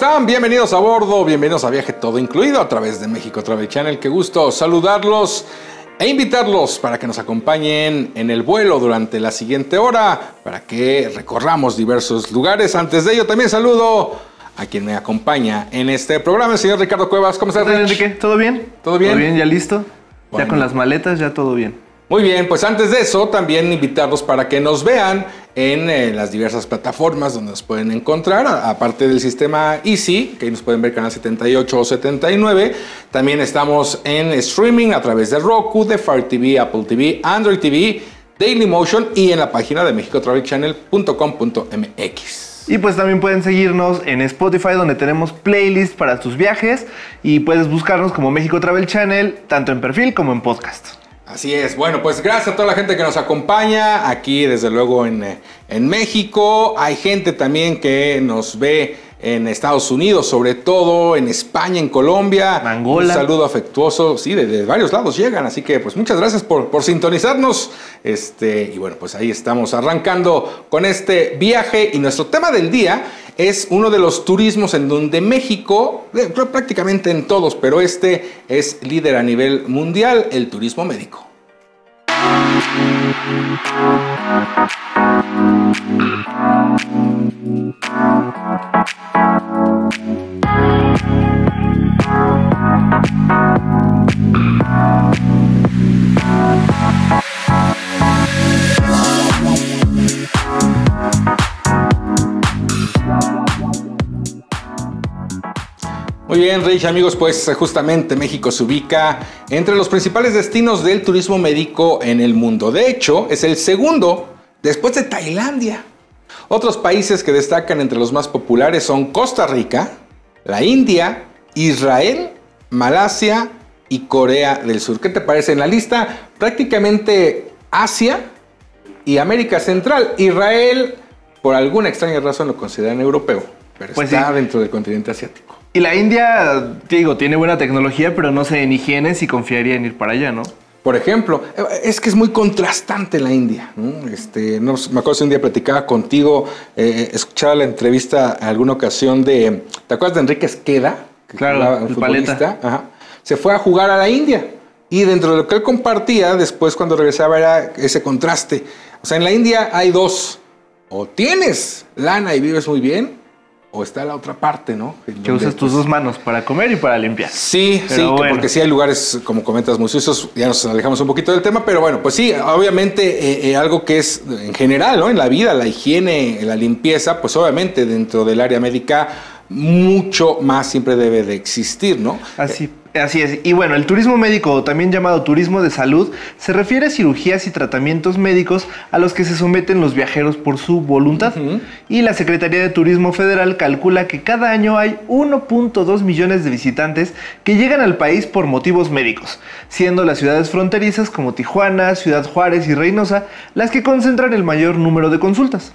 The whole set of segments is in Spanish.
¿Cómo están? Bienvenidos a bordo, bienvenidos a Viaje Todo Incluido a través de México Travel Channel. Qué gusto saludarlos e invitarlos para que nos acompañen en el vuelo durante la siguiente hora, para que recorramos diversos lugares. Antes de ello, también saludo a quien me acompaña en este programa, el señor Ricardo Cuevas. ¿Cómo estás? Enrique? ¿Todo bien? ¿Todo bien? ¿Todo bien? ¿Ya listo? Ya con las maletas, ya todo bien. Muy bien, pues antes de eso, también invitarlos para que nos vean en eh, las diversas plataformas donde nos pueden encontrar, aparte del sistema Easy, que ahí nos pueden ver canal 78 o 79. También estamos en streaming a través de Roku, de Fire TV, Apple TV, Android TV, Dailymotion y en la página de mexicotravelchannel.com.mx. Y pues también pueden seguirnos en Spotify donde tenemos playlists para tus viajes y puedes buscarnos como México Travel Channel tanto en perfil como en podcast. Así es. Bueno, pues gracias a toda la gente que nos acompaña aquí, desde luego en, eh, en México. Hay gente también que nos ve en Estados Unidos, sobre todo en España, en Colombia. Angola. Un saludo afectuoso, sí, de, varios lados llegan, así que pues muchas gracias por, por, sintonizarnos. Este, y bueno, pues ahí estamos arrancando con este viaje y nuestro tema del día es uno de los turismos en donde México, eh, prácticamente en todos, pero este es líder a nivel mundial, el turismo médico. Muy bien, Rich, amigos, pues justamente México se ubica entre los principales destinos del turismo médico en el mundo. De hecho, es el segundo después de Tailandia. Otros países que destacan entre los más populares son Costa Rica, la India, Israel, Malasia y Corea del Sur. ¿Qué te parece? En la lista prácticamente Asia y América Central. Israel, por alguna extraña razón, lo consideran europeo, pero Pues está sí. dentro del continente asiático. Y la India, te digo, tiene buena tecnología, pero no sé en higiene si confiaría en ir para allá, ¿no? Por ejemplo, eh, es que es muy contrastante la India. ¿no? Este, no, me acuerdo si un día platicaba contigo, eh, escuchaba la entrevista en alguna ocasión de, ¿te acuerdas de Enrique Esqueda? Que Claro, el futbolista. Ajá. Se fue a jugar a la India. Y dentro de lo que él compartía, después cuando regresaba era ese contraste. O sea, en la India hay dos. O tienes lana y vives muy bien, o está la otra parte, ¿no? En Que usas tus pues, dos manos para comer y para limpiar. Sí, Pero sí, bueno. porque sí hay lugares, como comentas, muy sucios, ya nos alejamos un poquito del tema, pero bueno, pues sí, obviamente eh, eh, algo que es en general, ¿no? En la vida, la higiene, la limpieza, pues obviamente dentro del área médica mucho más siempre debe de existir, ¿no? Así, así es. Y bueno, el turismo médico, también llamado turismo de salud, se refiere a cirugías y tratamientos médicos a los que se someten los viajeros por su voluntad. Y la Secretaría de Turismo Federal calcula que cada año hay 1.2 millones de visitantes que llegan al país por motivos médicos, siendo las ciudades fronterizas como Tijuana, Ciudad Juárez y Reynosa las que concentran el mayor número de consultas.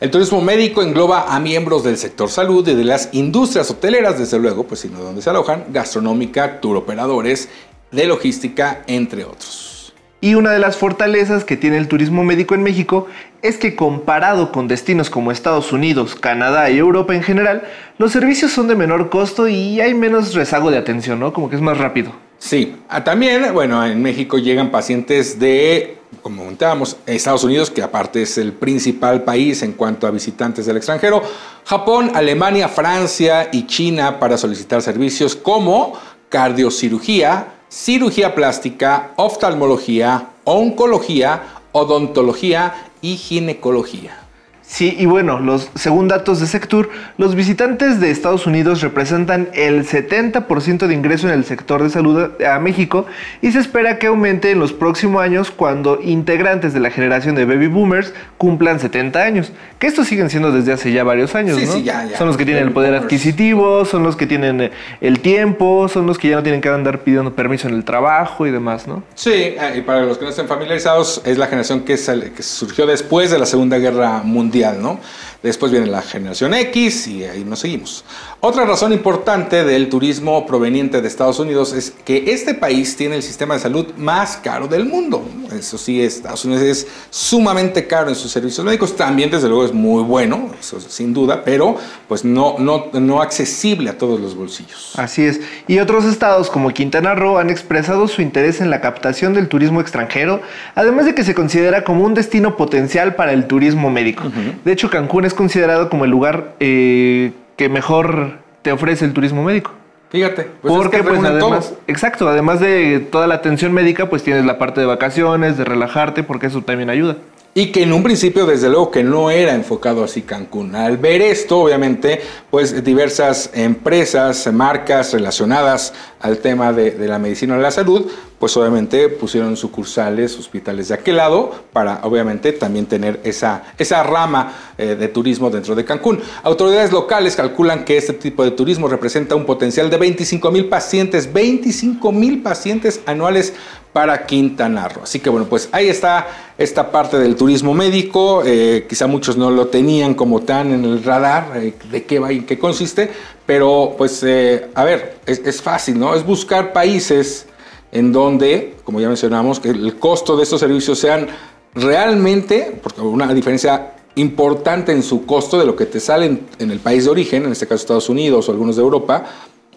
El turismo médico engloba a miembros del sector salud y de las industrias hoteleras, desde luego, pues sino donde se alojan, gastronómica, turoperadores, de logística, entre otros. Y una de las fortalezas que tiene el turismo médico en México es que comparado con destinos como Estados Unidos, Canadá y Europa en general, los servicios son de menor costo y hay menos rezago de atención, ¿no? Como que es más rápido. Sí, Ah, también, bueno, en México llegan pacientes de, como comentábamos, Estados Unidos, que aparte es el principal país en cuanto a visitantes del extranjero, Japón, Alemania, Francia y China para solicitar servicios como cardiocirugía, cirugía plástica, oftalmología, oncología, odontología y ginecología. Sí, y bueno, los, según datos de Sectur, los visitantes de Estados Unidos representan el 70% de ingreso en el sector de salud a a México y se espera que aumente en los próximos años cuando integrantes de la generación de baby boomers cumplan 70 años. Que estos siguen siendo desde hace ya varios años, Sí, ¿no? sí, ya, ya. Son los que tienen el poder boomers. adquisitivo, son los que tienen eh, el tiempo, son los que ya no tienen que andar pidiendo permiso en el trabajo y demás, ¿no? Sí, eh, y para los que no estén familiarizados, es la generación que, sal- que surgió después de la Segunda Guerra Mundial, ¿no? Después viene la generación X y ahí nos seguimos. Otra razón importante del turismo proveniente de Estados Unidos es que este país tiene el sistema de salud más caro del mundo. Eso sí, Estados Unidos es sumamente caro en sus servicios médicos. También, desde luego, es muy bueno, eso sin duda, pero pues no, no, no accesible a todos los bolsillos. Así es. Y otros estados como Quintana Roo han expresado su interés en la captación del turismo extranjero, además de que se considera como un destino potencial para el turismo médico. De hecho, Cancún es considerado como el lugar eh, que mejor te ofrece el turismo médico. Fíjate, pues porque pues además, exacto, además de toda la atención médica, pues tienes la parte de vacaciones, de relajarte, porque eso también ayuda. Y que en un principio, desde luego, que no era enfocado así Cancún. Al ver esto, obviamente, pues diversas empresas, marcas relacionadas al tema de, la medicina de la salud, pues obviamente pusieron sucursales, hospitales de aquel lado, para obviamente también tener esa, esa rama eh, de turismo dentro de Cancún. Autoridades locales calculan que este tipo de turismo representa un potencial de 25 mil pacientes, 25 mil pacientes anuales para Quintana Roo. Así que bueno, pues ahí está esta parte del turismo médico. Eh, quizá muchos no lo tenían como tan en el radar eh, de qué va y en qué consiste, pero pues eh, a ver, es, fácil, ¿no? Es buscar países en donde, como ya mencionamos, que el costo de estos servicios sean realmente, porque una diferencia importante en su costo de lo que te sale en el país de origen, en este caso Estados Unidos o algunos de Europa,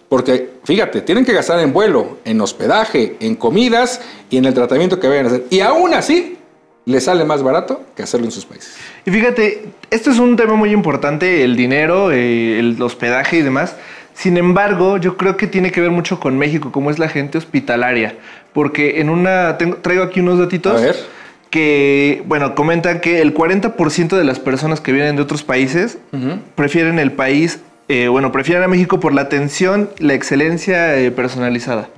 porque fíjate, tienen que gastar en vuelo, en hospedaje, en comidas y en el tratamiento que vayan a hacer. Y aún así, les sale más barato que hacerlo en sus países. Y fíjate, esto es un tema muy importante, el dinero, eh, el hospedaje y demás. Sin embargo, yo creo que tiene que ver mucho con México, como es la gente hospitalaria. Porque en una. traigo aquí unos datitos. A ver. Que, bueno, comentan que el 40% de las personas que vienen de otros países prefieren el país eh, bueno, prefieren a México por la atención la excelencia eh, personalizada.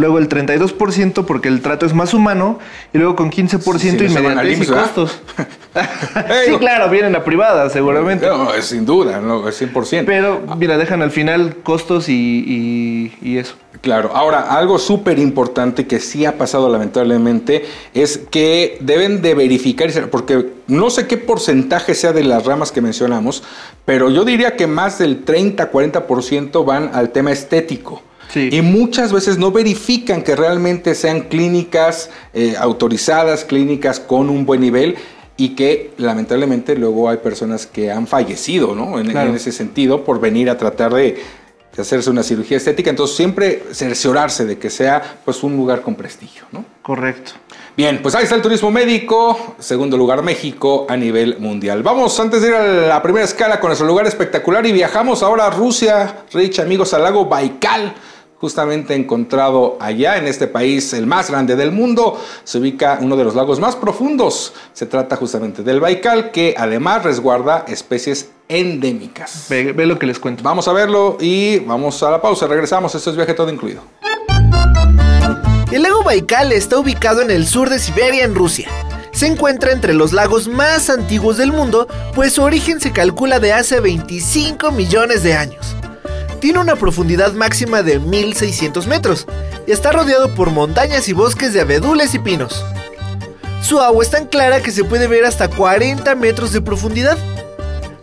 Luego el 32% porque el trato es más humano y luego con 15% inmediatez y costos. sí, claro, vienen a privada seguramente. No, es sin duda, no, es 100%. Pero mira, dejan al final costos y, y eso. Claro, ahora algo súper importante que sí ha pasado lamentablemente es que deben de verificar, porque no sé qué porcentaje sea de las ramas que mencionamos, pero yo diría que más del 30-40% van al tema estético. Y muchas veces no verifican que realmente sean clínicas eh, autorizadas, clínicas con un buen nivel y que lamentablemente luego hay personas que han fallecido ¿no? en, ese sentido por venir a tratar de, hacerse una cirugía estética. Entonces siempre cerciorarse de que sea pues un lugar con prestigio. ¿no? Correcto. Bien, pues ahí está el turismo médico, segundo lugar México a nivel mundial. Vamos antes de ir a la primera escala con nuestro lugar espectacular y viajamos ahora a Rusia, Rich amigos, al lago Baikal justamente encontrado allá en este país, el más grande del mundo, se ubica uno de los lagos más profundos. Se trata justamente del Baikal, que además resguarda especies endémicas. Ve, lo que les cuento. Vamos a verlo y vamos a la pausa. Regresamos. Esto es viaje todo incluido. El lago Baikal está ubicado en el sur de Siberia, en Rusia. Se encuentra entre los lagos más antiguos del mundo, pues su origen se calcula de hace 25 millones de años tiene una profundidad máxima de 1600 metros y está rodeado por montañas y bosques de abedules y pinos. Su agua es tan clara que se puede ver hasta 40 metros de profundidad.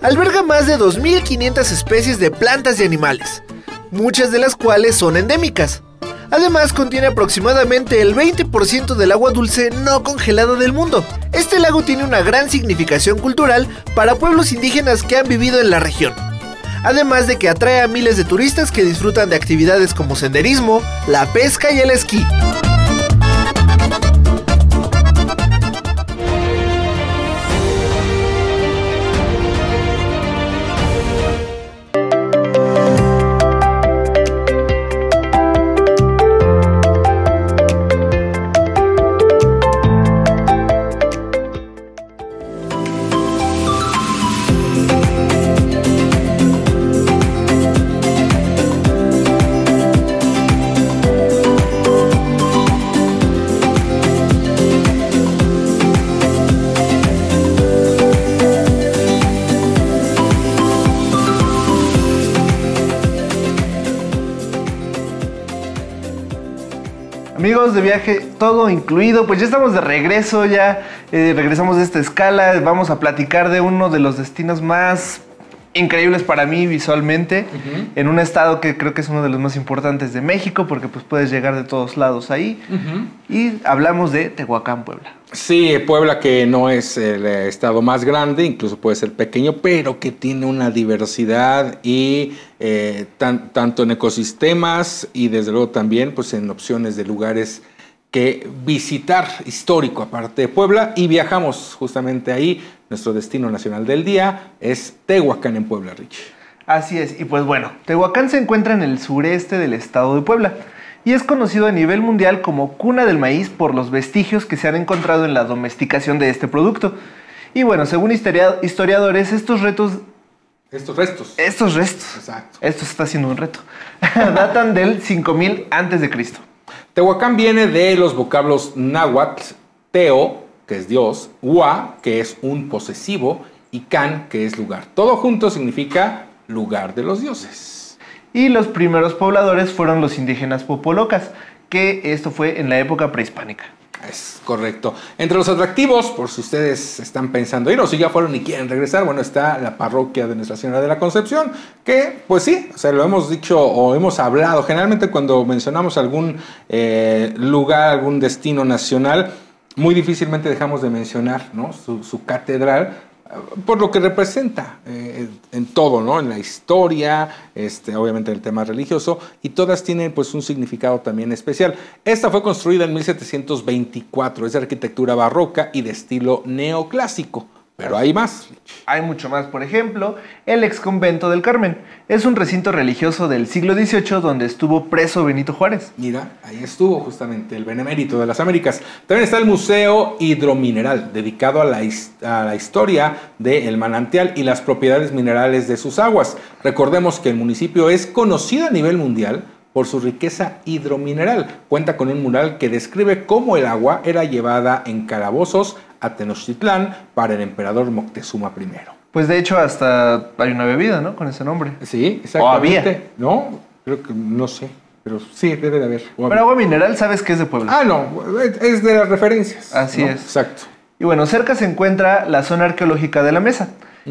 Alberga más de 2.500 especies de plantas y animales, muchas de las cuales son endémicas. Además contiene aproximadamente el 20% del agua dulce no congelada del mundo. Este lago tiene una gran significación cultural para pueblos indígenas que han vivido en la región además de que atrae a miles de turistas que disfrutan de actividades como senderismo, la pesca y el esquí. De viaje, todo incluido. Pues ya estamos de regreso, ya eh, regresamos de esta escala. Vamos a platicar de uno de los destinos más increíbles para mí visualmente, en un estado que creo que es uno de los más importantes de México, porque pues puedes llegar de todos lados ahí. Y hablamos de Tehuacán, Puebla. Sí, Puebla que no es el estado más grande, incluso puede ser pequeño, pero que tiene una diversidad y eh, tanto en ecosistemas y desde luego también pues en opciones de lugares que visitar histórico aparte de Puebla y viajamos justamente ahí. Nuestro destino nacional del día es Tehuacán en Puebla, Rich. Así es, y pues bueno, Tehuacán se encuentra en el sureste del estado de Puebla y es conocido a nivel mundial como cuna del maíz por los vestigios que se han encontrado en la domesticación de este producto. Y bueno, según historiadores, estos retos... Estos restos. Estos restos. Exacto. Esto está siendo un reto. datan del 5000 antes de Cristo. Tehuacán viene de los vocablos náhuatl, teo, que es Dios, hua, que es un posesivo, y can, que es lugar. Todo junto significa lugar de los dioses y los primeros pobladores fueron los indígenas popolocas, que esto fue en la época prehispánica. Es correcto. Entre los atractivos, por si ustedes están pensando ir o si ya fueron y quieren regresar, bueno, está la parroquia de Nuestra Señora de la Concepción, que pues sí, o sea, lo hemos dicho o hemos hablado. Generalmente cuando mencionamos algún eh, lugar, algún destino nacional, muy difícilmente dejamos de mencionar ¿no? su, catedral, por lo que representa eh, en todo, ¿no? En la historia, este, obviamente en el tema religioso, y todas tienen pues un significado también especial. Esta fue construida en 1724, es de arquitectura barroca y de estilo neoclásico. Pero hay más. Hay mucho más. Por ejemplo, el ex convento del Carmen. Es un recinto religioso del siglo XVIII donde estuvo preso Benito Juárez. Mira, ahí estuvo justamente el Benemérito de las Américas. También está el Museo Hidromineral, dedicado a la, a la historia del manantial y las propiedades minerales de sus aguas. Recordemos que el municipio es conocido a nivel mundial por su riqueza hidromineral. Cuenta con un mural que describe cómo el agua era llevada en calabozos a Tenochtitlán para el emperador Moctezuma I. Pues de hecho hasta hay una bebida, ¿no? Con ese nombre. Sí, exactamente. No, creo que no sé. Pero sí, debe de haber. Pero agua mineral, ¿sabes que es de Puebla? Ah, no, es de las referencias. Así es. Exacto. Y bueno, cerca se encuentra la zona arqueológica de la Mesa,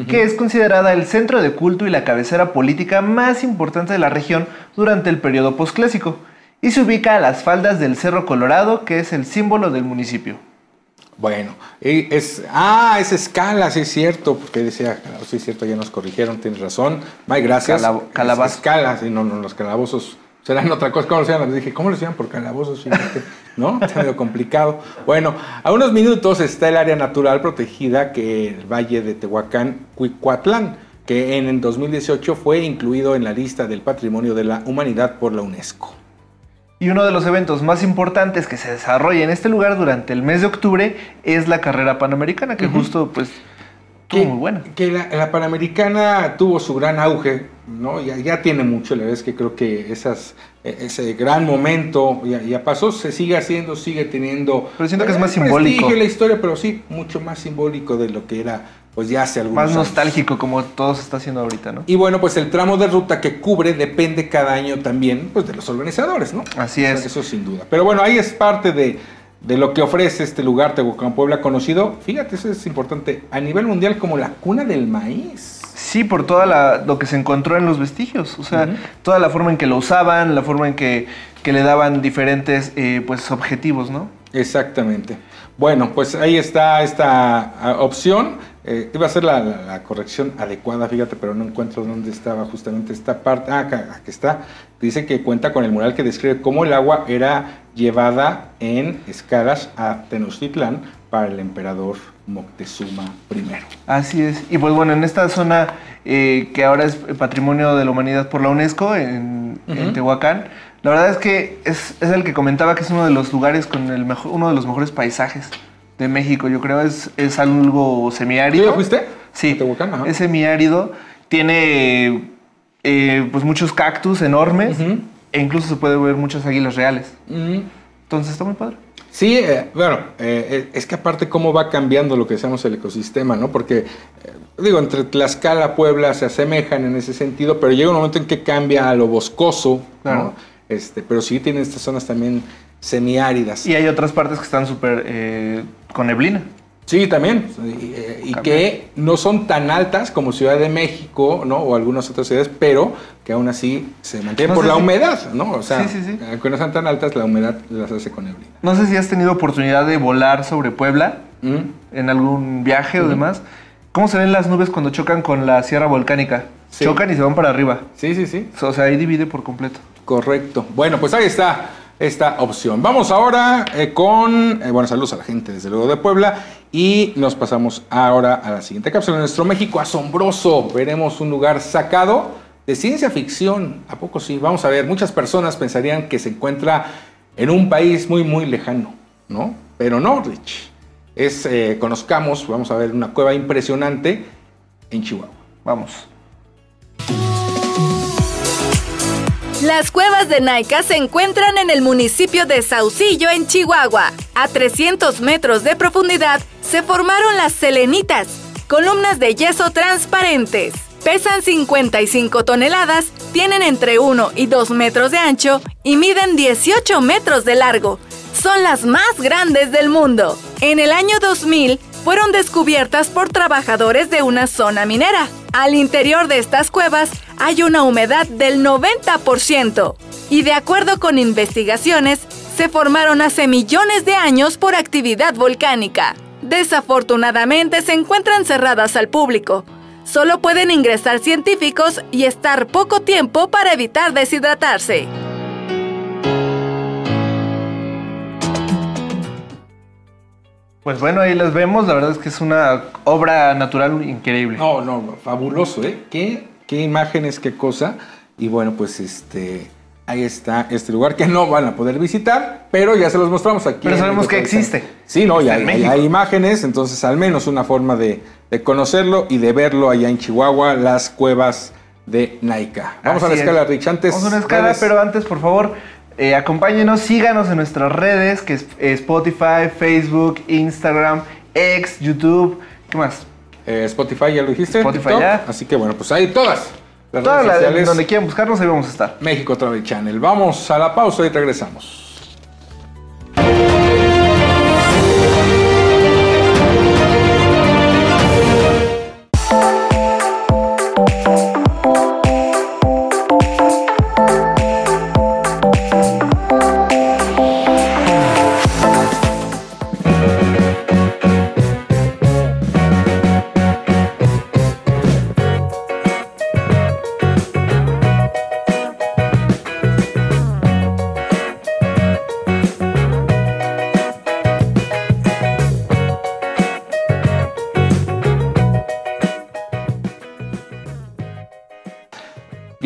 que es considerada el centro de culto y la cabecera política más importante de la región durante el periodo postclásico, y se ubica a las faldas del Cerro Colorado, que es el símbolo del municipio. Bueno, es, ah, es escala, sí es cierto, porque decía, sí es cierto, ya nos corrigieron, tienes razón. May, gracias. calabazos. Escala, sí, no, no, los calabozos serán otra cosa. ¿Cómo lo llaman? dije, ¿cómo lo llaman por calabozos? ¿No? Está medio complicado. Bueno, a unos minutos está el área natural protegida que el Valle de Tehuacán, Cuicuatlán, que en el 2018 fue incluido en la lista del Patrimonio de la Humanidad por la UNESCO. Y uno de los eventos más importantes que se desarrolla en este lugar durante el mes de octubre es la carrera panamericana, que justo pues tuvo muy buena. Que la, panamericana tuvo su gran auge, ¿no? Ya, ya tiene mucho, la verdad es que creo que esas, e, ese gran momento ya, pasó, se sigue haciendo, sigue teniendo... Pero siento que es más simbólico. la historia, pero sí, mucho más simbólico de lo que era pues ya hace algunos Más nostálgico como todo se está haciendo ahorita, ¿no? Y bueno, pues el tramo de ruta que cubre depende cada año también pues de los organizadores, ¿no? Así es. Eso sin duda. Pero bueno, ahí es parte de, lo que ofrece este lugar, Tehuacán Puebla, conocido, fíjate, eso es importante, a nivel mundial como la cuna del maíz. Sí, por toda la, lo que se encontró en los vestigios, o sea, toda la forma en que lo usaban, la forma en que, le daban diferentes eh, pues, objetivos, ¿no? Exactamente. Bueno, pues ahí está esta ah, opción. Eh, iba a ser la, corrección adecuada, fíjate, pero no encuentro dónde estaba justamente esta parte. Ah, acá, aquí está. Dice que cuenta con el mural que describe cómo el agua era llevada en escalas a Tenochtitlán para el emperador Moctezuma I. Así es. Y pues bueno, en esta zona eh, que ahora es Patrimonio de la Humanidad por la UNESCO, en, Tehuacán, la verdad es que es, el que comentaba que es uno de los lugares con el mejor, uno de los mejores paisajes de México, yo creo. Es, es algo semiárido. ¿Tú fuiste? Sí, es semiárido. Tiene eh, pues muchos cactus enormes e incluso se puede ver muchas águilas reales. Entonces está muy padre. Sí, eh, bueno, eh, es que aparte cómo va cambiando lo que decíamos el ecosistema, ¿no? Porque, digo, entre Tlaxcala, Puebla se asemejan en ese sentido, pero llega un momento en que cambia a lo boscoso, claro. Este, pero sí tiene estas zonas también semiáridas. Y hay otras partes que están súper eh, con neblina. Sí, también. Y, eh, y que no son tan altas como Ciudad de México, ¿no? O algunas otras ciudades, pero que aún así se mantienen No por la si- humedad, ¿no? O sea, Sí, sí, sí. aunque no sean tan altas, la humedad las hace con neblina. No sé si has tenido oportunidad de volar sobre Puebla ¿Mm? en algún viaje o demás. ¿Cómo se ven las nubes cuando chocan con la sierra volcánica? Chocan y se van para arriba. Sí, sí, sí. O sea, ahí divide por completo. Correcto. Bueno, pues ahí está esta opción. Vamos ahora eh, con, eh, bueno, saludos a la gente desde luego de Puebla y nos pasamos ahora a la siguiente cápsula. Nuestro México asombroso. Veremos un lugar sacado de ciencia ficción. ¿A poco sí? Vamos a ver, muchas personas pensarían que se encuentra en un país muy, muy lejano, ¿no? Pero no, Rich. Es, eh, conozcamos, vamos a ver una cueva impresionante en Chihuahua. Vamos. Las cuevas de Naica se encuentran en el municipio de Saucillo, en Chihuahua. A 300 metros de profundidad se formaron las selenitas, columnas de yeso transparentes. Pesan 55 toneladas, tienen entre 1 y 2 metros de ancho y miden 18 metros de largo. Son las más grandes del mundo. En el año 2000 fueron descubiertas por trabajadores de una zona minera. Al interior de estas cuevas hay una humedad del 90% y de acuerdo con investigaciones, se formaron hace millones de años por actividad volcánica. Desafortunadamente se encuentran cerradas al público. Solo pueden ingresar científicos y estar poco tiempo para evitar deshidratarse. Pues bueno, ahí las vemos. La verdad es que es una obra natural increíble. No, no, fabuloso, ¿eh? Qué, qué imágenes, qué cosa. Y bueno, pues este, ahí está este lugar que no van a poder visitar, pero ya se los mostramos aquí. Pero sabemos que existe. Sí, no, ya hay, imágenes, entonces al menos una forma de, de conocerlo y de verlo allá en Chihuahua, las cuevas de Naica. Vamos a la escala, es. Rich. Antes, Vamos a una escala, redes. pero antes, por favor, eh, acompáñenos, síganos en nuestras redes, que es eh, Spotify, Facebook, Instagram, X, YouTube. ¿Qué más? Eh, Spotify, ya lo dijiste. Spotify TikTok. ya. Así que bueno, pues ahí todas. Las Todas redes las sociales. donde quieran buscarnos, ahí vamos a estar. México Travel Channel. Vamos a la pausa y regresamos.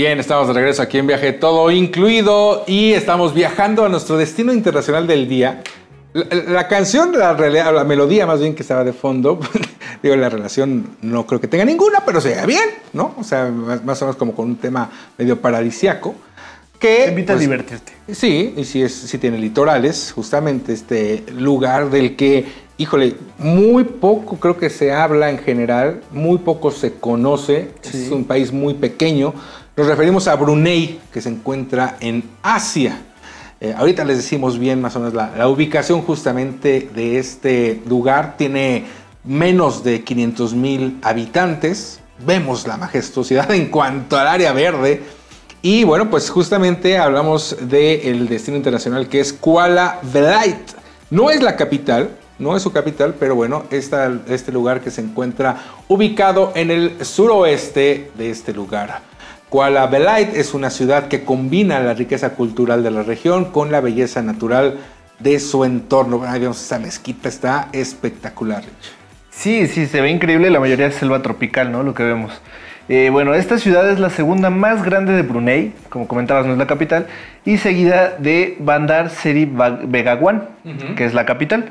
Bien, estamos de regreso aquí en Viaje Todo Incluido y estamos viajando a nuestro destino internacional del día. La, la canción, la, realidad- la melodía más bien que estaba de fondo, digo, la relación no creo que tenga ninguna, pero se bien, ¿no? O sea, más, más o menos como con un tema medio paradisiaco. Que, Te invita pues, a divertirte. Sí, y sí, es, sí tiene litorales, justamente este lugar del que, híjole, muy poco creo que se habla en general, muy poco se conoce, es un país muy pequeño. Nos referimos a Brunei, que se encuentra en Asia. Eh, ahorita les decimos bien más o menos la, ubicación justamente de este lugar. Tiene menos de 500 mil habitantes. Vemos la majestuosidad en cuanto al área verde. Y bueno, pues justamente hablamos del destino internacional que es Kuala Belait. No es la capital, no es su capital, pero bueno, esta- este lugar que se encuentra ubicado en el suroeste de este lugar. Kuala Belait es una ciudad que combina la riqueza cultural de la región con la belleza natural de su entorno. Ahí vemos esa mezquita, está espectacular, Rich. Sí, sí, se ve increíble. La mayoría es selva tropical, ¿no? Lo que vemos. Eh, bueno, esta ciudad es la segunda más grande de Brunei, como comentabas, no es la capital, y seguida de Bandar Seri Begawan, que es la capital.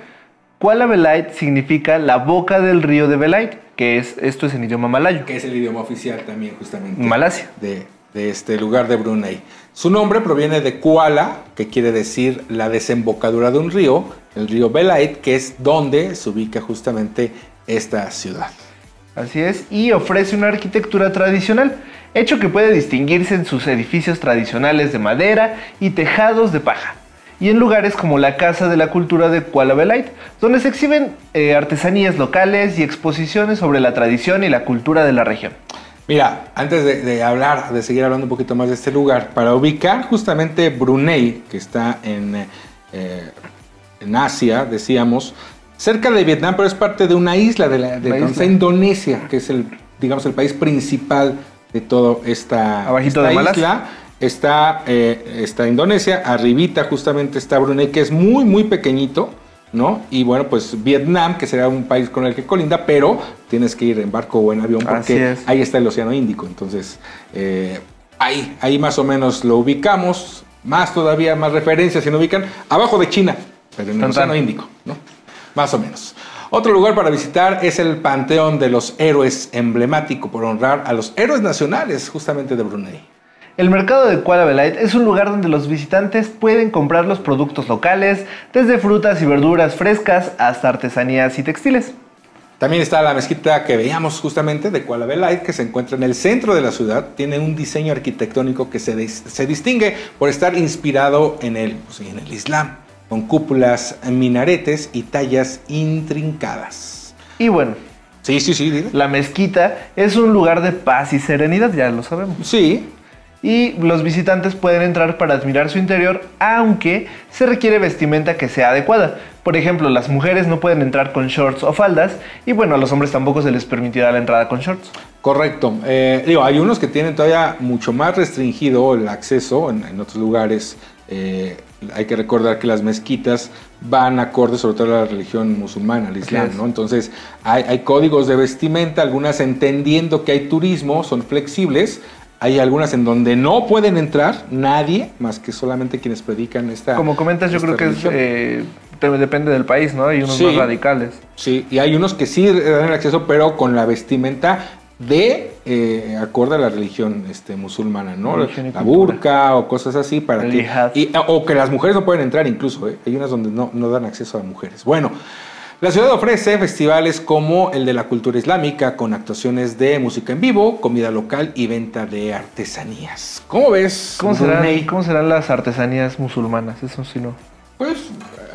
Kuala Belait significa la boca del río de Belait, que es esto es en idioma malayo. Que es el idioma oficial también, justamente. Malasia. de, de este lugar de Brunei. Su nombre proviene de Kuala, que quiere decir la desembocadura de un río, el río Belait, que es donde se ubica justamente esta ciudad. Así es, y ofrece una arquitectura tradicional, hecho que puede distinguirse en sus edificios tradicionales de madera y tejados de paja. Y en lugares como la Casa de la Cultura de Kuala Belait, donde se exhiben eh, artesanías locales y exposiciones sobre la tradición y la cultura de la región. Mira, antes de, de hablar, de seguir hablando un poquito más de este lugar, para ubicar justamente Brunei, que está en, eh, en Asia, decíamos, cerca de Vietnam, pero es parte de una isla de la de La isla. Indonesia, que es el, digamos, el país principal de toda esta, Abajito esta de isla. Está, eh, está Indonesia, arribita justamente está Brunei, que es muy, muy pequeñito, ¿no? Y bueno, pues Vietnam, que será un país con el que colinda, pero tienes que ir en barco o en avión porque es. ahí está el Océano Índico. Entonces, eh, ahí, ahí más o menos lo ubicamos. Más todavía, más referencias si no ubican. Abajo de China, pero en el Tan, Océano tan. Índico, ¿no? Más o menos. Otro lugar para visitar es el Panteón de los Héroes, emblemático por honrar a los héroes nacionales justamente de Brunei. El mercado de Kuala Belait es un lugar donde los visitantes pueden comprar los productos locales, desde frutas y verduras frescas hasta artesanías y textiles. También está la mezquita que veíamos justamente de Kuala Belait, que se encuentra en el centro de la ciudad. Tiene un diseño arquitectónico que se, dis- se distingue por estar inspirado en el, pues, en el Islam, con cúpulas, minaretes y tallas intrincadas. Y bueno, Sí, sí, sí, dile. la mezquita es un lugar de paz y serenidad, ya lo sabemos. Sí, Y los visitantes pueden entrar para admirar su interior, aunque se requiere vestimenta que sea adecuada. Por ejemplo, las mujeres no pueden entrar con shorts o faldas, y bueno, a los hombres tampoco se les permitirá la entrada con shorts. correcto. Eh, digo, hay unos que tienen todavía mucho más restringido el acceso en, en otros lugares. Eh, hay que recordar que las mezquitas van acorde sobre todo a la religión musulmana, al Islam. ¿no? Entonces, hay, hay códigos de vestimenta, algunas entendiendo que hay turismo, son flexibles. Hay algunas en donde no pueden entrar nadie, más que solamente quienes predican esta. Como comentas, yo creo que es, eh, depende del país, ¿no? Hay unos Sí. más radicales. Sí, y hay unos que sí dan el acceso, pero con la vestimenta de eh, acorde a la religión este, musulmana, ¿no? Religión la burka o cosas así para El que y- o que las mujeres no pueden entrar incluso, ¿eh? hay unas donde no, no dan acceso a mujeres. Bueno, la ciudad ofrece festivales como el de la cultura islámica con actuaciones de música en vivo, comida local y venta de artesanías. ¿Cómo ves? ¿Cómo serán, Brunei? ¿Cómo serán las artesanías musulmanas? Eso sí no. Pues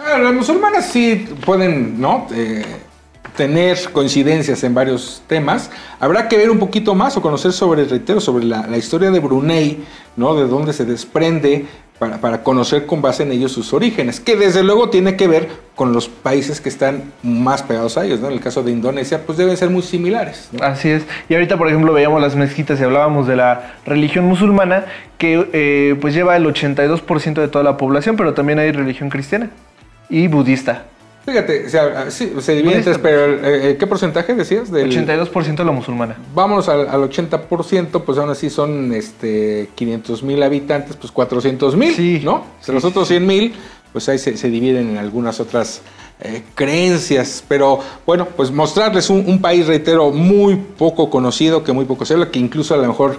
las musulmanas sí pueden, ¿no? Eh, tener coincidencias en varios temas. Habrá que ver un poquito más o conocer sobre, reitero, sobre la, la historia de Brunei, ¿no? De dónde se desprende para, conocer con base en ellos sus orígenes, que desde luego tiene que ver con los países que están más pegados a ellos, ¿no? En el caso de Indonesia, pues deben ser muy similares. Así es. Y ahorita, por ejemplo, veíamos las mezquitas y hablábamos de la religión musulmana, que eh, pues lleva el 82% de toda la población, pero también hay religión cristiana y budista. Fíjate, o sea, sí, se divide en tres, pero eh, ¿qué porcentaje decías? Del, 82% la musulmana. Vámonos al, al 80%, pues aún así son este, 500 mil habitantes, pues 400 mil, Sí. ¿no? Sí, los otros 100 mil, pues ahí se, se dividen en algunas otras eh, creencias. Pero bueno, pues mostrarles un, un país, reitero, muy poco conocido, que muy poco se habla, que incluso a lo mejor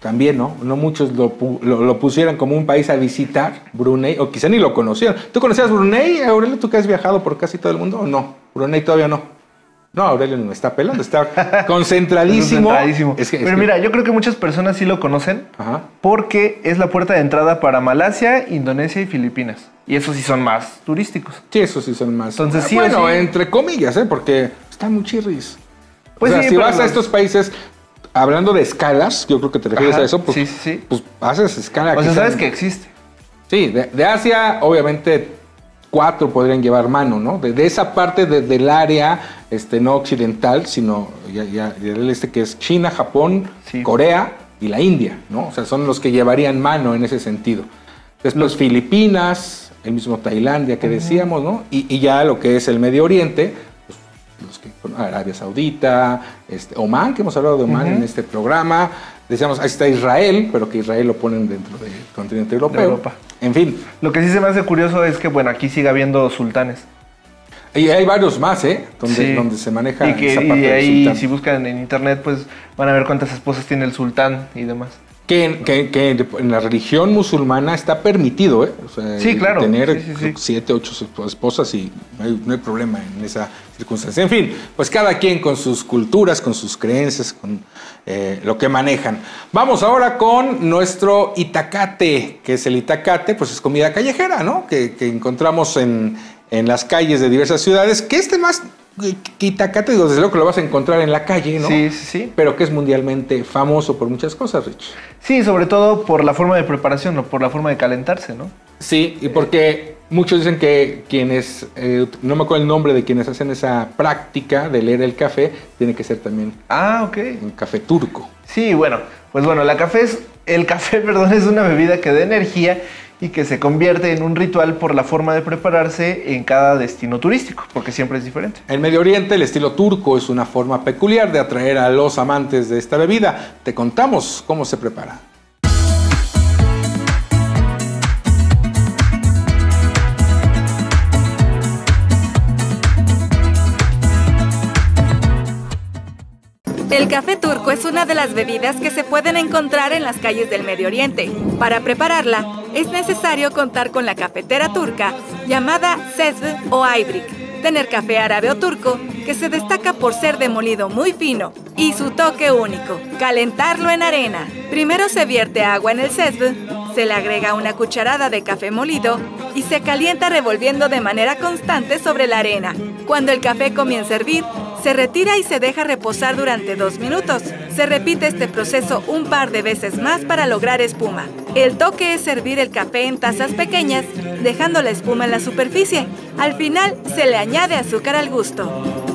también, ¿no? No muchos lo, lo, lo pusieran como un país a visitar, Brunei, o quizá ni lo conocieran. ¿Tú conocías Brunei, Aurelio? ¿Tú que has viajado por casi todo el mundo o no? Brunei todavía no. No, Aurelio no está pelando, está concentradísimo. Concentradísimo. Es que- es Pero que- mira, yo creo que muchas personas sí lo conocen Ajá. porque es la puerta de entrada para Malasia, Indonesia y Filipinas. Y esos sí son más turísticos. Sí, esos sí son más. Entonces, sí bueno, sí. entre comillas, ¿eh? Porque están muy chirris. Pues o sea, sí, si vas a estos países, hablando de escalas, yo creo que te refieres Ajá, a eso, pues, sí, sí, sí. pues haces escala. O sea, sabes que existe. Sí, de, de Asia, obviamente, cuatro podrían llevar mano, ¿no? De, de esa parte de- del área este, no occidental, sino ya, ya- el este que es China, Japón, Sí. Corea y la India, ¿no? O sea, son los que llevarían mano en ese sentido. Después Filipinas, el mismo Tailandia que decíamos, ¿no? Y, y ya lo que es el Medio Oriente, los que, Arabia Saudita, este, Oman, que hemos hablado de Oman en este programa. Decíamos, ahí está Israel, pero que Israel lo ponen dentro del continente europeo. Europa. En fin, Lo que sí se me hace curioso es que, bueno, aquí sigue habiendo sultanes. y hay varios más, ¿eh? Donde, Sí. donde se maneja Y que esa y parte del ahí, sultán. si buscan en internet, pues van a ver cuántas esposas tiene el sultán y demás. Que, en la religión musulmana está permitido, ¿eh? sí, claro. Tener siete, ocho esposas y no hay, problema en esa circunstancia. En fin, pues cada quien con sus culturas, con sus creencias, con eh, lo que manejan. Vamos ahora con nuestro itacate, que es el itacate, pues es comida callejera, ¿no? Que, encontramos en, en las calles de diversas ciudades, que este más Itacate, digo, desde luego que lo vas a encontrar en la calle, ¿no? Sí, sí, sí. Pero que es mundialmente famoso por muchas cosas, Rich. Sí, sobre todo por la forma de preparación o por la forma de calentarse, ¿no? Sí, y porque muchos dicen que quienes, eh, no me acuerdo el nombre de quienes hacen esa práctica de leer el café, tiene que ser también ah, ok. un café turco. Sí, bueno, pues bueno, la café es, el café, perdón, es una bebida que da energía y que se convierte en un ritual por la forma de prepararse en cada destino turístico, porque siempre es diferente. En Medio Oriente el estilo turco es una forma peculiar de atraer a los amantes de esta bebida. Te contamos cómo se prepara. El café turco es una de las bebidas que se pueden encontrar en las calles del Medio Oriente. Para prepararla, es necesario contar con la cafetera turca llamada Sezv o Aybrik. Tener café árabe o turco que se destaca por ser demolido muy fino y su toque único. Calentarlo en arena. Primero se vierte agua en el Sezv, se le agrega una cucharada de café molido y se calienta revolviendo de manera constante sobre la arena. Cuando el café comienza a hervir, se retira y se deja reposar durante dos minutos. Se repite este proceso un par de veces más para lograr espuma. El toque es servir el café en tazas pequeñas, dejando la espuma en la superficie. Al final se le añade azúcar al gusto.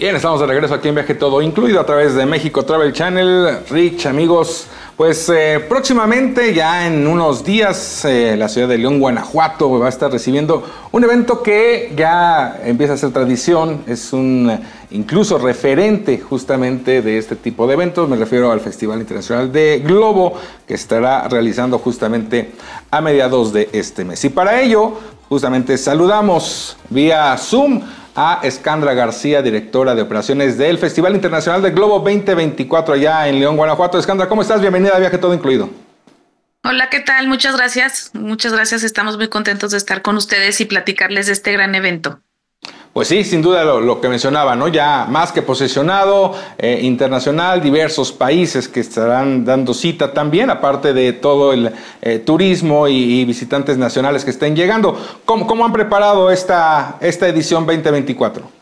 Bien, estamos de regreso aquí en Viaje Todo Incluido a través de México Travel Channel. Rich, amigos, pues eh, próximamente, ya en unos días, eh, la ciudad de León, Guanajuato, va a estar recibiendo un evento que ya empieza a ser tradición, es un incluso referente justamente de este tipo de eventos. Me refiero al Festival Internacional de Globo, que estará realizando justamente a mediados de este mes. Y para ello, justamente saludamos vía Zoom a Escandra García, directora de operaciones del Festival Internacional de Globo 2024 allá en León, Guanajuato. Escandra, ¿cómo estás? Bienvenida a Viaje Todo Incluido. Hola, ¿qué tal? Muchas gracias. Muchas gracias. Estamos muy contentos de estar con ustedes y platicarles de este gran evento. Pues sí, sin duda lo, que mencionaba, ¿no? Ya más que posicionado, eh, internacional, diversos países que estarán dando cita también, aparte de todo el eh, turismo y, visitantes nacionales que estén llegando. ¿Cómo, cómo han preparado esta, esta edición 2024?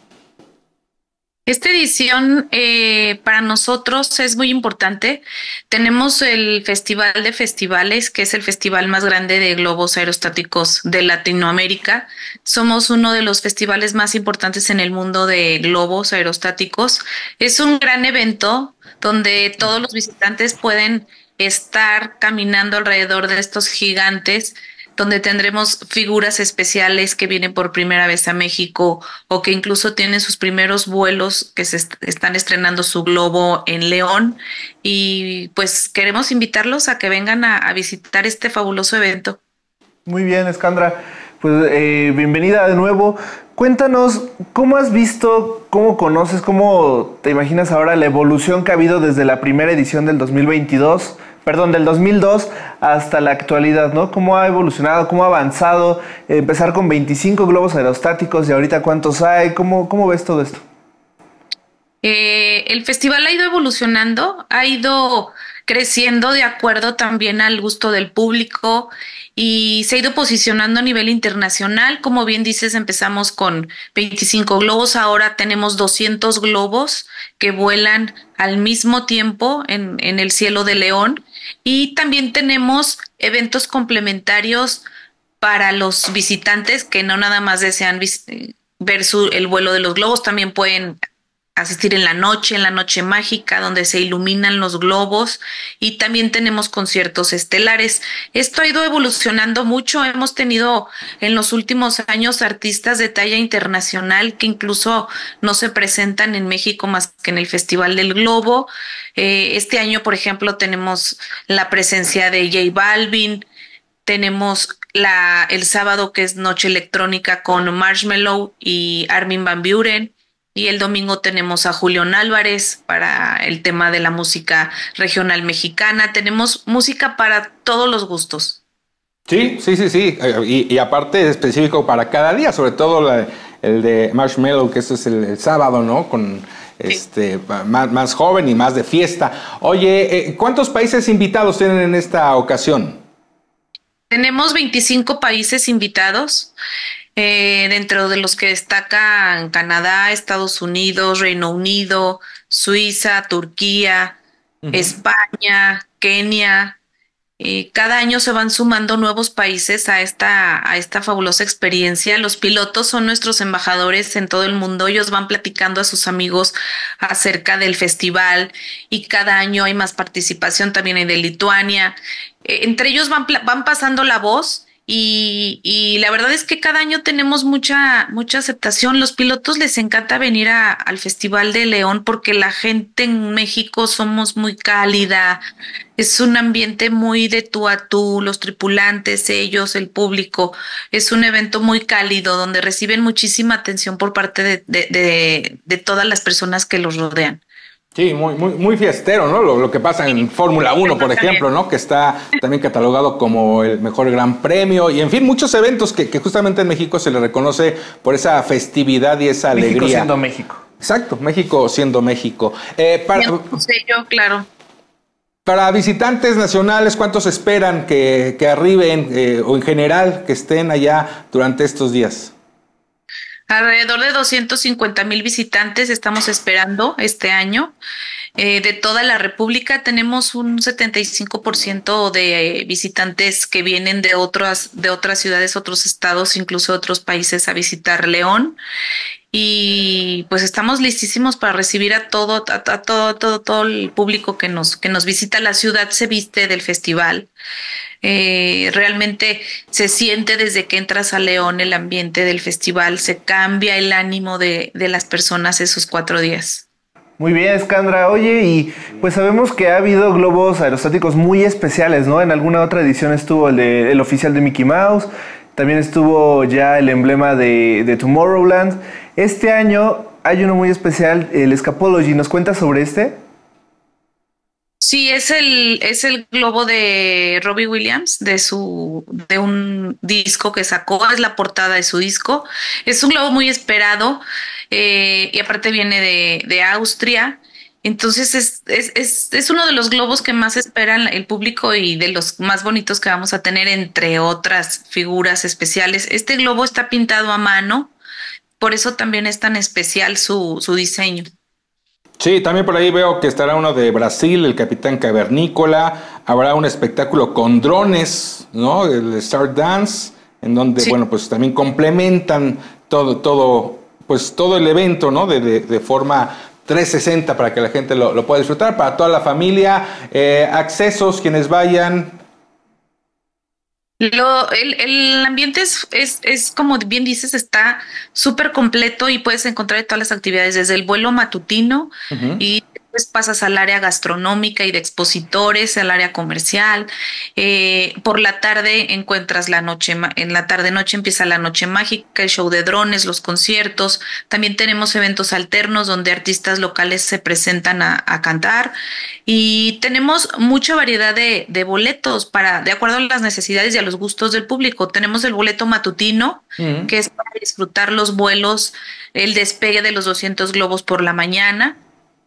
Esta edición eh, para nosotros es muy importante. Tenemos el Festival de Festivales, que es el festival más grande de globos aerostáticos de Latinoamérica. Somos uno de los festivales más importantes en el mundo de globos aerostáticos. Es un gran evento donde todos los visitantes pueden estar caminando alrededor de estos gigantes donde tendremos figuras especiales que vienen por primera vez a México o que incluso tienen sus primeros vuelos que se están estrenando su globo en León. Y pues queremos invitarlos a que vengan a, visitar este fabuloso evento. Muy bien, Escandra. Pues eh, bienvenida de nuevo. Cuéntanos, ¿cómo has visto, cómo conoces, cómo te imaginas ahora la evolución que ha habido desde la primera edición del 2022 perdón, del 2002 hasta la actualidad, ¿no? ¿Cómo ha evolucionado, cómo ha avanzado? Empezar con 25 globos aerostáticos y ahorita cuántos hay, ¿cómo, cómo ves todo esto? Eh, el festival ha ido evolucionando, ha ido creciendo de acuerdo también al gusto del público y se ha ido posicionando a nivel internacional. Como bien dices, empezamos con 25 globos, ahora tenemos 200 globos que vuelan al mismo tiempo en, en el cielo de León y también tenemos eventos complementarios para los visitantes que no nada más desean ver el vuelo de los globos, también pueden asistir en la noche, en la noche mágica, donde se iluminan los globos y también tenemos conciertos estelares. Esto ha ido evolucionando mucho. Hemos tenido en los últimos años artistas de talla internacional que incluso no se presentan en México más que en el Festival del Globo. Eh, este año, por ejemplo, tenemos la presencia de J Balvin, Tenemos la, el sábado que es Noche Electrónica con Marshmallow y Armin Van Buren. Y el domingo tenemos a Julián Álvarez para el tema de la música regional mexicana. Tenemos música para todos los gustos. Sí, sí, sí, sí. Y, aparte específico para cada día, sobre todo el de Marshmallow, que eso es el, sábado, ¿no? Con este más, más, joven y más de fiesta. Oye, eh, ¿cuántos países invitados tienen en esta ocasión? Tenemos 25 países invitados. Eh, dentro de los que destacan Canadá, Estados Unidos, Reino Unido, Suiza, Turquía, España, Kenia. Eh, cada año se van sumando nuevos países a esta, a esta fabulosa experiencia. Los pilotos son nuestros embajadores en todo el mundo. Ellos van platicando a sus amigos acerca del festival y cada año hay más participación. También hay de Lituania. Eh, entre ellos van, van pasando la voz y, y, la verdad es que cada año tenemos mucha, mucha aceptación. Los pilotos les encanta venir al Festival de León porque la gente en México somos muy cálida. Es un ambiente muy de tú a tú, los tripulantes, ellos, el público. Es un evento muy cálido donde reciben muchísima atención por parte de todas las personas que los rodean. Sí, muy, muy, muy fiestero, ¿no? Lo, que pasa en Fórmula 1, por ejemplo, ¿no? Que está también catalogado como el mejor gran premio y, en fin, muchos eventos que, justamente en México se le reconoce por esa festividad y esa alegría. México siendo México. Exacto, México siendo México. Eh, para, yo, claro. Para visitantes nacionales, ¿cuántos esperan que, que arriben eh, o en general que estén allá durante estos días? Alrededor de 250 mil visitantes estamos esperando este año. Eh, de toda la República tenemos un 75% de visitantes que vienen de otras, de otras ciudades, otros estados, incluso otros países a visitar León. Y pues estamos listísimos para recibir a todo, a, todo, todo, todo el público que nos, que nos visita. La ciudad se viste del festival. Eh, realmente se siente desde que entras a León el ambiente del festival, se cambia el ánimo de, de las personas esos cuatro días. Muy bien, Escandra. Oye, y pues sabemos que ha habido globos aerostáticos muy especiales, ¿no? En alguna otra edición estuvo el, de, el oficial de Mickey Mouse, también estuvo ya el emblema de, de Tomorrowland. Este año hay uno muy especial, el Escapology. ¿Nos cuenta sobre este? Sí, es el, es el globo de Robbie Williams, de su, de un disco que sacó, es la portada de su disco. Es un globo muy esperado, eh, y aparte viene de, de Austria. Entonces es, es, es, es, uno de los globos que más esperan el público y de los más bonitos que vamos a tener, entre otras figuras especiales. Este globo está pintado a mano, por eso también es tan especial su, su diseño. Sí, también por ahí veo que estará uno de Brasil, el Capitán Cavernícola. Habrá un espectáculo con drones, ¿no? El Star Dance, en donde, bueno, pues también complementan todo, todo, pues todo el evento, ¿no? De, de, de forma 360 para que la gente lo, lo, pueda disfrutar, para toda la familia. Eh, accesos, quienes vayan, lo, el, el, ambiente es, es, es, como bien dices, está súper completo y puedes encontrar todas las actividades, desde el vuelo matutino uh -huh. y después pasas al área gastronómica y de expositores, al área comercial. Eh, por la tarde encuentras la noche, en la tarde noche empieza la noche mágica, el show de drones, los conciertos. También tenemos eventos alternos donde artistas locales se presentan a, a cantar y tenemos mucha variedad de, de, boletos para, de acuerdo a las necesidades y a los gustos del público. Tenemos el boleto matutino, -huh. que es para disfrutar los vuelos, el despegue de los 200 globos por la mañana.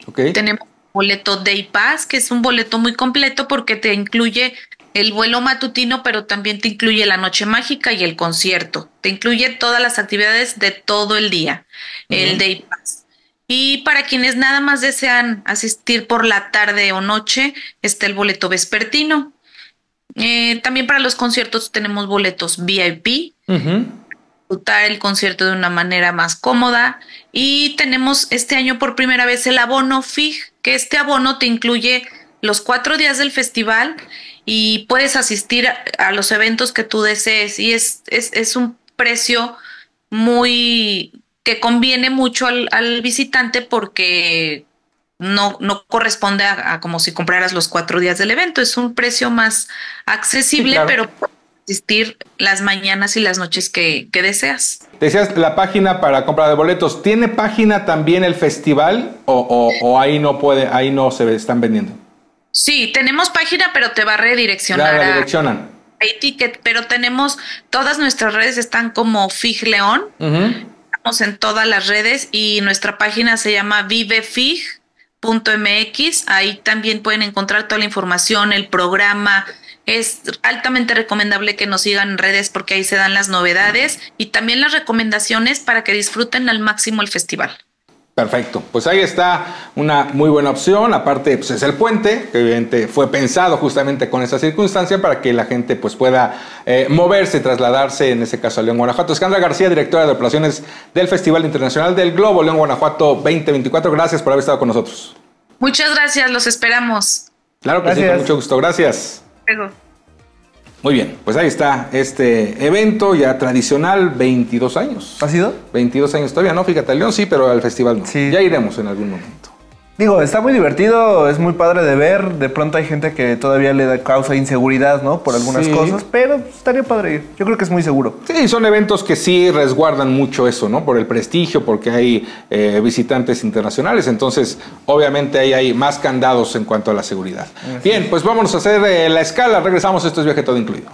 Okay. Tenemos boleto Day Pass, que es un boleto muy completo porque te incluye el vuelo matutino, pero también te incluye la noche mágica y el concierto. Te incluye todas las actividades de todo el día, uh -huh. el Day Pass. Y para quienes nada más desean asistir por la tarde o noche, está el boleto vespertino. Eh, también para los conciertos tenemos boletos VIP. Uh -huh disfrutar el concierto de una manera más cómoda. Y tenemos este año por primera vez el abono FIG, que este abono te incluye los cuatro días del festival y puedes asistir a, a los eventos que tú desees. Y es, es, es, un precio muy que conviene mucho al, al visitante porque no, no corresponde a, a, como si compraras los cuatro días del evento, es un precio más accesible, sí, claro. pero asistir las mañanas y las noches que, deseas. Decías la página para compra de boletos. ¿Tiene página también el festival o, ahí no puede, ahí no se están vendiendo? Sí, tenemos página, pero te va a redireccionar. La redireccionan. A, ticket, pero tenemos todas nuestras redes están como Fig León. Estamos en todas las redes y nuestra página se llama vivefig.mx. Ahí también pueden encontrar toda la información, el programa, es altamente recomendable que nos sigan en redes porque ahí se dan las novedades y también las recomendaciones para que disfruten al máximo el festival. Perfecto, pues ahí está una muy buena opción, aparte pues es el puente, que evidentemente fue pensado justamente con esa circunstancia para que la gente pues pueda eh, moverse, trasladarse, en ese caso a León, Guanajuato. Escandra García, directora de operaciones del Festival Internacional del Globo León, Guanajuato 2024, gracias por haber estado con nosotros. Muchas gracias, los esperamos. Claro que sí, con mucho gusto, gracias. Muy bien, pues ahí está este evento ya tradicional, 22 años. ¿Ha sido? 22 años todavía, no, fíjate, León sí, pero al festival no. Sí. Ya iremos en algún momento. Digo, está muy divertido, es muy padre de ver. De pronto hay gente que todavía le da causa inseguridad, ¿no? Por algunas cosas, pero estaría padre ir. Yo creo que es muy seguro. Sí, son eventos que sí resguardan mucho eso, ¿no? Por el prestigio, porque hay eh, visitantes internacionales. Entonces, obviamente ahí hay más candados en cuanto a la seguridad. Bien, pues vámonos a hacer eh, la escala. Regresamos, esto es viaje todo incluido.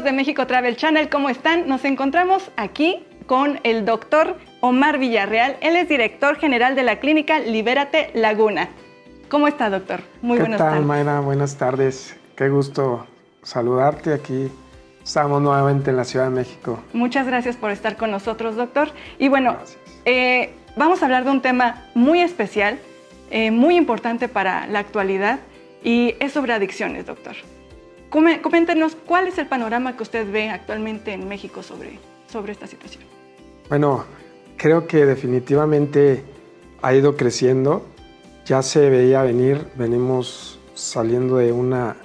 Amigos de México Travel Channel, ¿cómo están? Nos encontramos aquí con el doctor Omar Villarreal. Él es director general de la clínica Libérate Laguna. ¿Cómo está, doctor? Muy ¿Qué buenas tal, tardes. Mayra? Buenas tardes. Qué gusto saludarte aquí. Estamos nuevamente en la Ciudad de México. Muchas gracias por estar con nosotros, doctor. Y bueno, eh, vamos a hablar de un tema muy especial, eh, muy importante para la actualidad, y es sobre adicciones, doctor. Coméntenos cuál es el panorama que usted ve actualmente en México sobre, sobre esta situación. Bueno, creo que definitivamente ha ido creciendo. Ya se veía venir, venimos saliendo de una,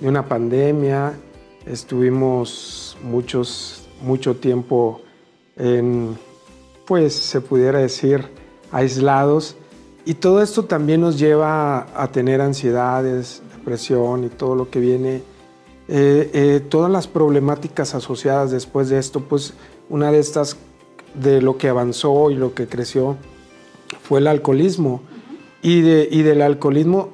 de una pandemia, estuvimos muchos, mucho tiempo en, pues se pudiera decir, aislados. Y todo esto también nos lleva a tener ansiedades, depresión y todo lo que viene eh, eh, todas las problemáticas asociadas después de esto, pues una de estas de lo que avanzó y lo que creció fue el alcoholismo. Y, de, y del alcoholismo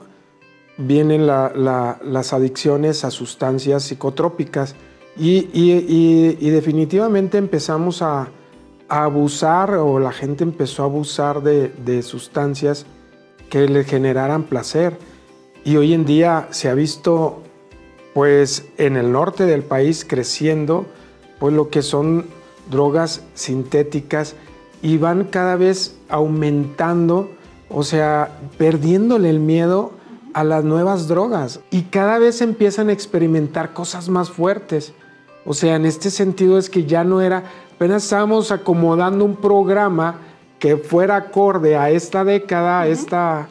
vienen las adicciones a sustancias psicotrópicas. Y, y definitivamente empezamos a, a, abusar o la gente empezó a abusar de, de sustancias que le generaran placer. Y hoy en día se ha visto pues en el norte del país creciendo, pues lo que son drogas sintéticas y van cada vez aumentando, o sea, perdiéndole el miedo a las nuevas drogas y cada vez empiezan a experimentar cosas más fuertes. O sea, en este sentido es que ya no era, apenas estábamos acomodando un programa que fuera acorde a esta década, a esta,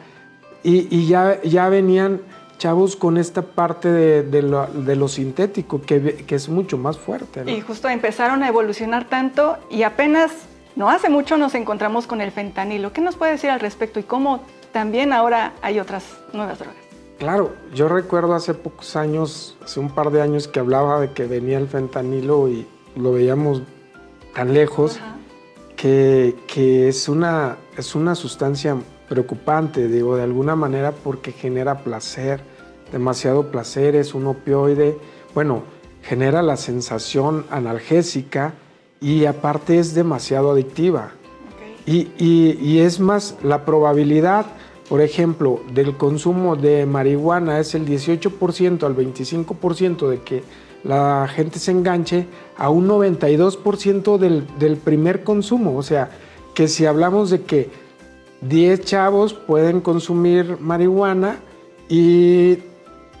y, y ya, ya venían chavos con esta parte de, lo, sintético, que, es mucho más fuerte. Y justo empezaron a evolucionar tanto y apenas, no hace mucho nos encontramos con el fentanilo. ¿Qué nos puede decir al respecto y cómo también ahora hay otras nuevas drogas? Claro, yo recuerdo hace pocos años, hace un par de años que hablaba de que venía el fentanilo y lo veíamos tan lejos, que, que, es, una, es una sustancia preocupante, digo, de alguna manera porque genera placer, demasiado placer, es un opioide, bueno, genera la sensación analgésica y aparte es demasiado adictiva. Y, es más, la probabilidad, por ejemplo, del consumo de marihuana es el 18% al 25% de que la gente se enganche a un 92% del, del primer consumo. O sea, que si hablamos de que 10 chavos pueden consumir marihuana y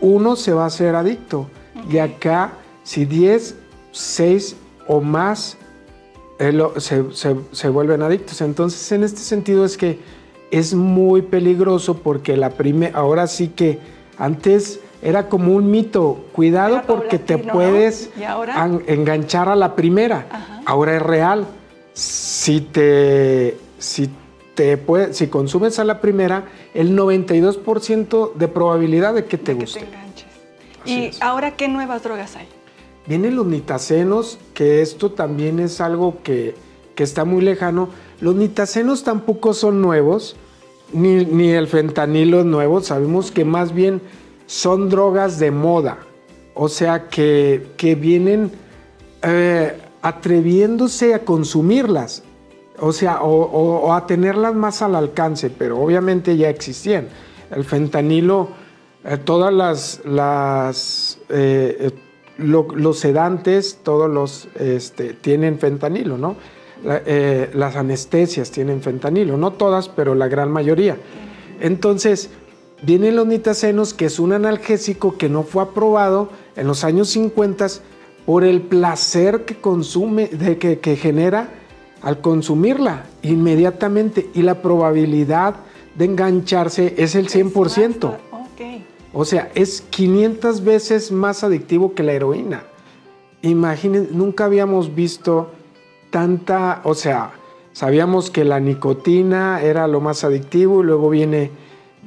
uno se va a hacer adicto. Y acá, si 10, 6 o más se, vuelven adictos. Entonces, en este sentido es que es muy peligroso porque la ahora sí que antes era como un mito. Cuidado Era porque te puedes enganchar a la primera. Ajá. Ahora es real. Si te, si te puede- si consumes a la primera, el 92% de probabilidad de que te de que guste. te enganches. Así ¿Y es. ahora qué nuevas drogas hay? Vienen los nitacenos, que esto también es algo que, que está muy lejano. Los nitacenos tampoco son nuevos, ni, ni el fentanilo es nuevo. Sabemos que más bien son drogas de moda. O sea, que, que vienen eh, atreviéndose a consumirlas. O sea, o, a tenerlas más al alcance, pero obviamente ya existían. El fentanilo, eh, todas las, las eh, eh, lo- los sedantes, todos los este, tienen fentanilo, ¿no? La- las anestesias tienen fentanilo, no todas, pero la gran mayoría. Entonces, vienen los nitacenos, que es un analgésico que no fue aprobado en los años 50 por el placer que consume, de que genera al consumirla inmediatamente y la probabilidad de engancharse es el 100%. Ok. O sea, es 500 veces más adictivo que la heroína. Imaginen, nunca habíamos visto tanta, o sea, sabíamos que la nicotina era lo más adictivo y luego viene,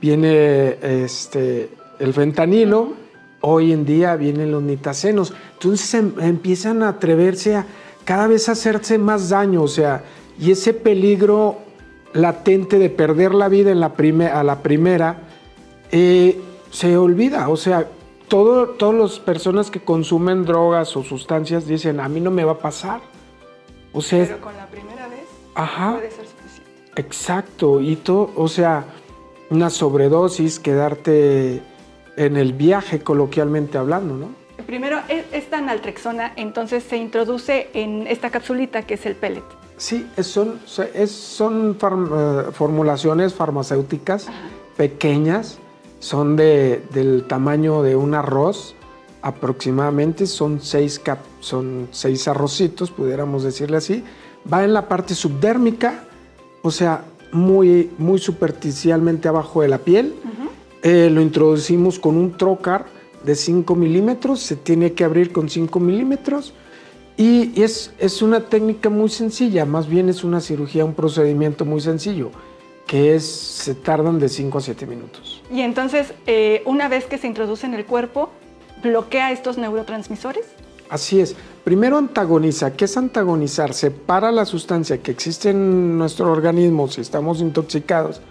viene este, el fentanilo, hoy en día vienen los nitacenos. Entonces em- empiezan a atreverse a cada vez hacerse más daño, o sea, y ese peligro latente de perder la vida en la prime- a la primera, eh, se olvida. O sea, todo, todas las personas que consumen drogas o sustancias dicen, a mí no me va a pasar. O sea, Pero con la primera vez Ajá. puede ser suficiente. exacto. Y todo, o sea, una sobredosis, quedarte en el viaje, coloquialmente hablando, ¿no? Primero, e- esta naltrexona entonces se introduce en esta capsulita que es el pellet. Sí, es- son, es- son farm- eh, formulaciones farmacéuticas pequeñas, son de, del tamaño de un arroz aproximadamente, son seis, cap- son seis arrocitos, pudiéramos decirle así. Va en la parte subdérmica, o sea, muy, muy superficialmente abajo de la piel. Eh, lo introducimos con un trocar de 5 milímetros, se tiene que abrir con 5 milímetros. Y es, es una técnica muy sencilla, más bien es una cirugía, un procedimiento muy sencillo, que es, se tardan de 5 a 7 minutos. Y entonces, eh, una vez que se introduce en el cuerpo, bloquea estos neurotransmisores. Así es. Primero antagoniza. ¿Qué es antagonizar? Separa la sustancia que existe en nuestro organismo si estamos intoxicados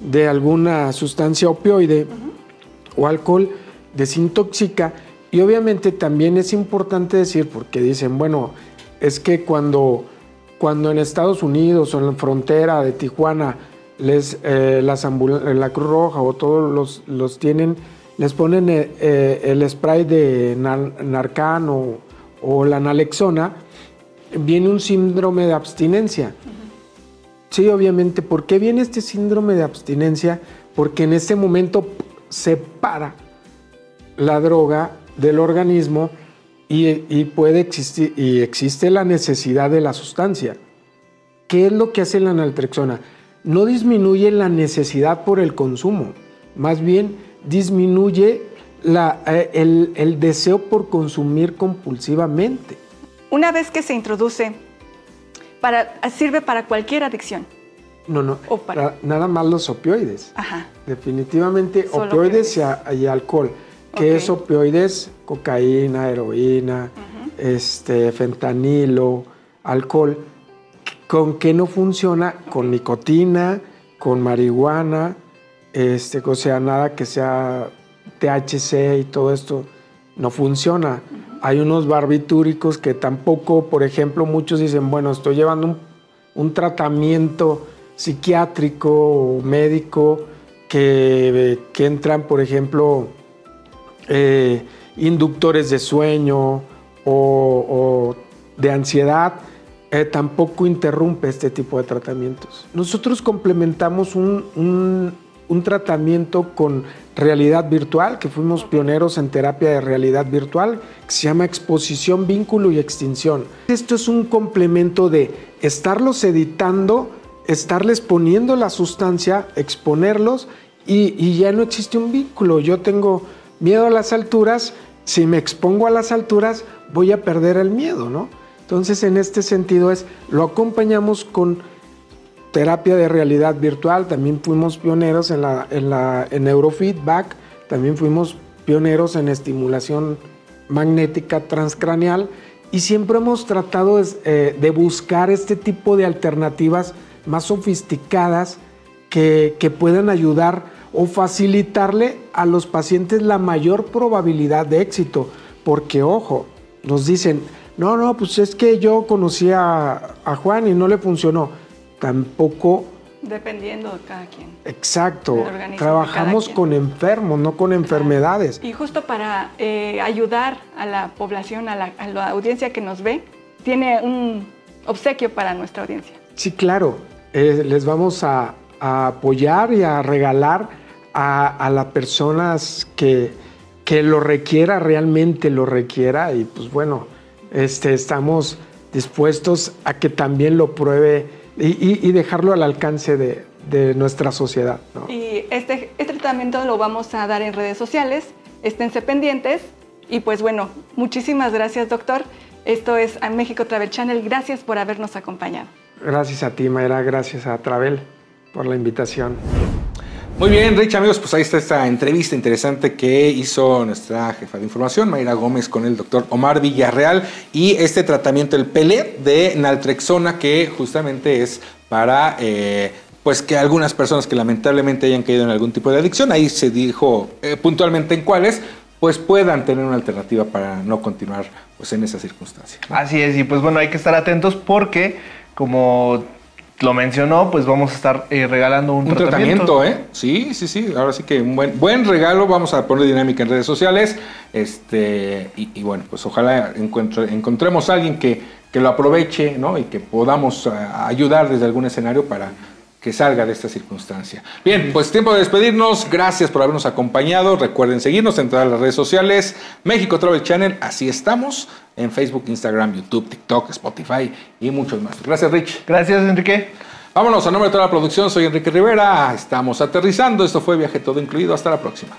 de alguna sustancia opioide o alcohol, desintoxica. Y obviamente también es importante decir, porque dicen, bueno, es que cuando, cuando en Estados Unidos o en la frontera de Tijuana les, eh, las ambul- la Cruz Roja o todos los, los tienen, les ponen eh, eh, el spray de nar- Narcan o, o la nalexona, viene un síndrome de abstinencia. Sí, obviamente. ¿Por qué viene este síndrome de abstinencia? Porque en este momento p- separa la droga del organismo y, y puede existir y existe la necesidad de la sustancia. ¿Qué es lo que hace la naltrexona? No disminuye la necesidad por el consumo, más bien disminuye la- eh, el, el deseo por consumir compulsivamente. Una vez que se introduce, para, sirve para cualquier adicción. No, no, para- na- nada más los opioides. Ajá. Definitivamente Solo opioides y, a- y alcohol. ¿Qué Ok. es opioides? Cocaína, heroína, este, fentanilo, alcohol. ¿Con qué no funciona? Con nicotina, con marihuana, este, o sea, nada que sea THC y todo esto no funciona. Hay unos barbitúricos que tampoco, por ejemplo, muchos dicen, bueno, estoy llevando un, un tratamiento psiquiátrico o médico que, que entran, por ejemplo, eh, inductores de sueño o, o de ansiedad, eh, tampoco interrumpe este tipo de tratamientos. Nosotros complementamos un, un- un tratamiento con realidad virtual, que fuimos pioneros en terapia de realidad virtual, que se llama exposición, vínculo y extinción. Esto es un complemento de estarlos editando, estarles poniendo la sustancia, exponerlos y, y ya no existe un vínculo. Yo tengo miedo a las alturas, si me expongo a las alturas, voy a perder el miedo, ¿no? Entonces, en este sentido es, lo acompañamos con terapia de realidad virtual, también fuimos pioneros en, neurofeedback, también fuimos pioneros en estimulación magnética transcraneal y siempre hemos tratado de, eh, de buscar este tipo de alternativas más sofisticadas que, que puedan ayudar o facilitarle a los pacientes la mayor probabilidad de éxito. Porque, ojo, nos dicen, no, no, pues es que yo conocí a, a Juan y no le funcionó. Tampoco Dependiendo de cada quien. Exacto. Trabajamos quien. con enfermos, no con enfermedades. Y justo para eh, ayudar a la población, a la, a la audiencia que nos ve, tiene un obsequio para nuestra audiencia. Sí, claro. Eh, les vamos a, a apoyar y a regalar a, a las personas que, que lo requiera, realmente lo requiera. Y pues bueno, este, estamos dispuestos a que también lo pruebe y, y- y dejarlo al alcance de, de nuestra sociedad. ¿no? Y este, este tratamiento lo vamos a dar en redes sociales, esténse pendientes. Y pues bueno, muchísimas gracias doctor. Esto es a México Travel Channel. Gracias por habernos acompañado. Gracias a ti, Mayra. Gracias a Travel por la invitación. Muy bien, Rich, amigos, pues ahí está esta entrevista interesante que hizo nuestra jefa de información, Mayra Gómez, con el doctor Omar Villarreal y este tratamiento, el pellet de naltrexona, que justamente es para, eh, pues que algunas personas que lamentablemente hayan caído en algún tipo de adicción, ahí se dijo eh, puntualmente en cuáles, pues puedan tener una alternativa para no continuar pues en esa circunstancia. Así es, y pues bueno, hay que estar atentos porque, como lo mencionó, pues vamos a estar eh, regalando un, Un tratamiento, ¿eh? Sí, sí, sí. Ahora sí que un buen, buen regalo. Vamos a poner dinámica en redes sociales. Este, y, y bueno, pues ojalá encuentre- encontremos a alguien que, que lo aproveche, ¿no? Y que podamos eh, ayudar desde algún escenario para que salga de esta circunstancia. Bien, pues tiempo de despedirnos. Gracias por habernos acompañado. Recuerden seguirnos en todas las redes sociales. México Travel Channel, así estamos. En Facebook, Instagram, YouTube, TikTok, Spotify y muchos más. Gracias, Rich. Gracias, Enrique. Vámonos, a nombre de toda la producción, soy Enrique Rivera, estamos aterrizando, esto fue Viaje Todo Incluido, hasta la próxima.